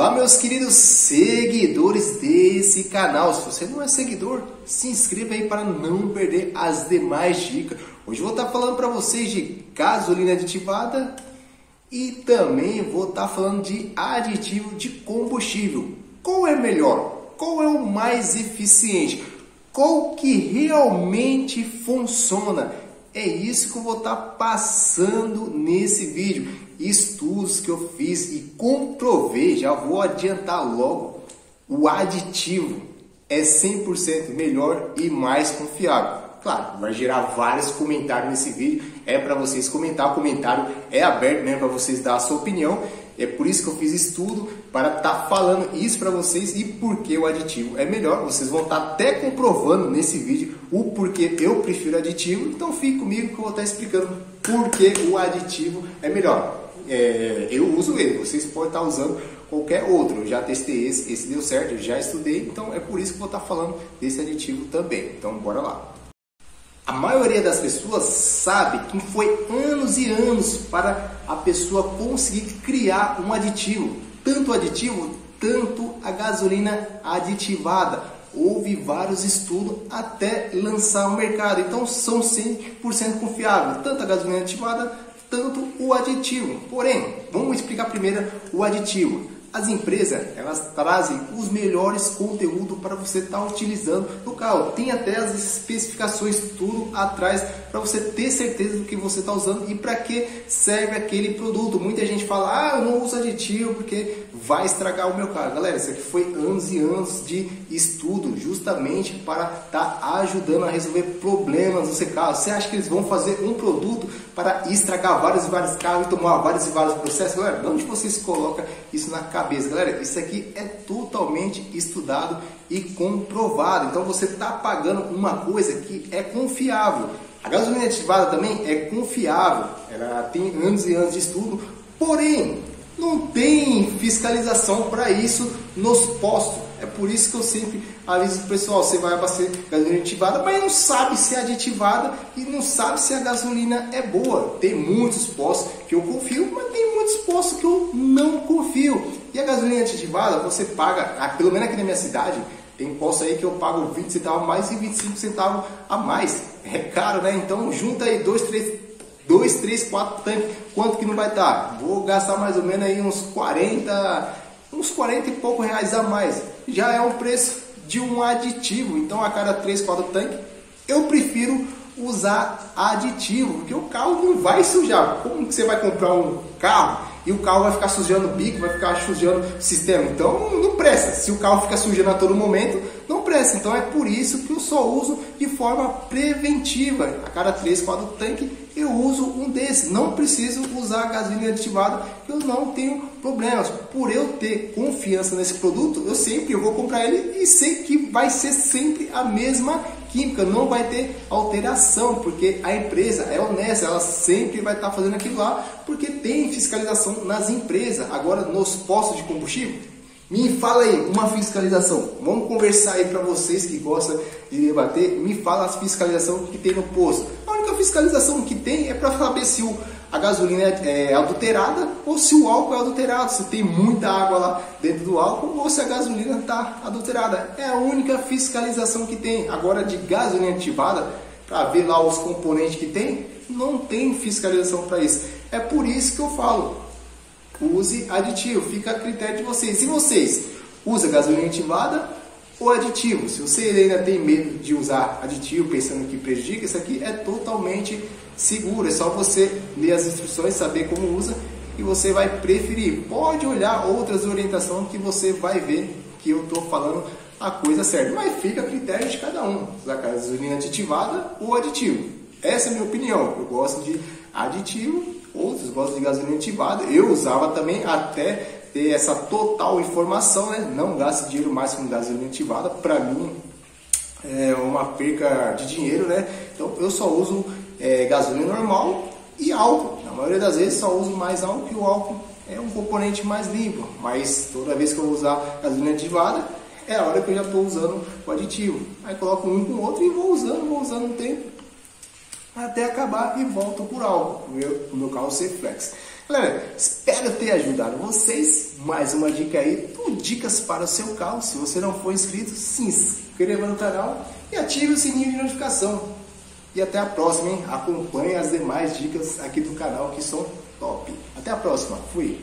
Olá, meus queridos seguidores desse canal. Se você não é seguidor, se inscreva aí para não perder as demais dicas. Hoje vou estar falando para vocês de gasolina aditivada e também vou estar falando de aditivo de combustível. Qual é melhor? Qual é o mais eficiente? Qual que realmente funciona? É isso que eu vou estar passando nesse vídeo estudos que eu fiz e comprovei, já vou adiantar logo, o aditivo é 100% melhor e mais confiável. Claro, vai gerar vários comentários nesse vídeo, é para vocês comentar, o comentário é aberto né, para vocês dar a sua opinião. É por isso que eu fiz estudo para estar tá falando isso para vocês e por que o aditivo é melhor. Vocês vão estar tá até comprovando nesse vídeo o porquê eu prefiro aditivo. Então fique comigo que eu vou estar tá explicando por que o aditivo é melhor é, eu uso ele, vocês podem estar usando qualquer outro. Eu já testei esse, esse deu certo, eu já estudei, então é por isso que vou estar falando desse aditivo também. Então bora lá. A maioria das pessoas sabe que foi anos e anos para a pessoa conseguir criar um aditivo, tanto aditivo, tanto a gasolina aditivada. Houve vários estudos até lançar o mercado, então são 100% confiáveis, tanto a gasolina aditivada tanto o aditivo. Porém, vamos explicar primeiro o aditivo. As empresas, elas trazem os melhores conteúdos para você estar tá utilizando no carro. Tem até as especificações tudo atrás para você ter certeza do que você está usando e para que serve aquele produto. Muita gente fala, ah, eu não uso aditivo porque vai estragar o meu carro. Galera, isso aqui foi anos e anos de estudo justamente para estar tá ajudando a resolver problemas no seu carro. Você acha que eles vão fazer um produto para estragar vários e vários carros e tomar vários e vários processos? Galera, de onde vocês colocam isso na cabeça? Galera, isso aqui é totalmente estudado e comprovado. Então você está pagando uma coisa que é confiável. A gasolina ativada também é confiável, ela tem anos e anos de estudo, porém não tem fiscalização para isso nos postos. É por isso que eu sempre aviso o pessoal, você vai abastecer gasolina aditivada, mas não sabe se é aditivada e não sabe se a gasolina é boa. Tem muitos postos que eu confio, mas tem muitos postos que eu não confio. E a gasolina aditivada, você paga, ah, pelo menos aqui na minha cidade, tem posto aí que eu pago 20 centavos mais e 25 centavos a mais. É caro, né? Então junta aí dois, três 2, 3, 4 tanques, quanto que não vai estar? Vou gastar mais ou menos aí uns 40, uns 40 e pouco reais a mais. Já é um preço de um aditivo. Então a cada 3, 4 tanques, eu prefiro usar aditivo, porque o carro não vai sujar. Como que você vai comprar um carro e o carro vai ficar sujando o bico, vai ficar sujando o sistema? Então não presta. Se o carro fica sujando a todo momento, Então é por isso que eu só uso de forma preventiva. A cada 3, 4 tanques eu uso um desses. Não preciso usar gasolina aditivada, eu não tenho problemas. Por eu ter confiança nesse produto, eu sempre vou comprar ele e sei que vai ser sempre a mesma química, não vai ter alteração, porque a empresa é honesta, ela sempre vai estar fazendo aquilo lá, porque tem fiscalização nas empresas. Agora, nos postos de combustível, me fala aí, uma fiscalização. Vamos conversar aí para vocês que gostam de debater. Me fala as fiscalização que tem no posto. A única fiscalização que tem é para saber se o, a gasolina é, é adulterada ou se o álcool é adulterado. Se tem muita água lá dentro do álcool ou se a gasolina está adulterada. É a única fiscalização que tem. Agora de gasolina ativada, para ver lá os componentes que tem, não tem fiscalização para isso. É por isso que eu falo use aditivo, fica a critério de vocês. Se vocês usam gasolina ativada ou aditivo, se você ainda tem medo de usar aditivo pensando que prejudica, isso aqui é totalmente seguro. É só você ler as instruções, saber como usa e você vai preferir. Pode olhar outras orientações que você vai ver que eu estou falando a coisa certa. Mas fica a critério de cada um, usar gasolina aditivada ou aditivo. Essa é a minha opinião. Eu gosto de aditivo outros gostam de gasolina ativada. Eu usava também até ter essa total informação, né? Não gaste dinheiro mais com gasolina ativada. Para mim é uma perca de dinheiro, né? Então eu só uso é, gasolina normal e álcool. Na maioria das vezes só uso mais álcool e o álcool é um componente mais limpo. Mas toda vez que eu usar gasolina ativada, é a hora que eu já estou usando o aditivo. Aí coloco um com o outro e vou usando, vou usando um tempo até acabar e volto por algo, o meu, o meu flex. Galera, espero ter ajudado vocês. Mais uma dica aí, dicas para o seu carro. Se você não for inscrito, se inscreva no canal e ative o sininho de notificação. E até a próxima, hein? Acompanhe as demais dicas aqui do canal que são top. Até a próxima. Fui!